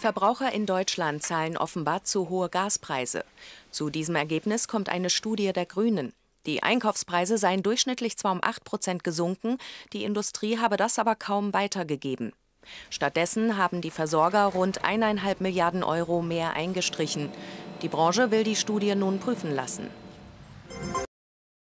Verbraucher in Deutschland zahlen offenbar zu hohe Gaspreise. Zu diesem Ergebnis kommt eine Studie der Grünen. Die Einkaufspreise seien durchschnittlich zwar um 8 Prozent gesunken, die Industrie habe das aber kaum weitergegeben. Stattdessen haben die Versorger rund eineinhalb Milliarden Euro mehr eingestrichen. Die Branche will die Studie nun prüfen lassen.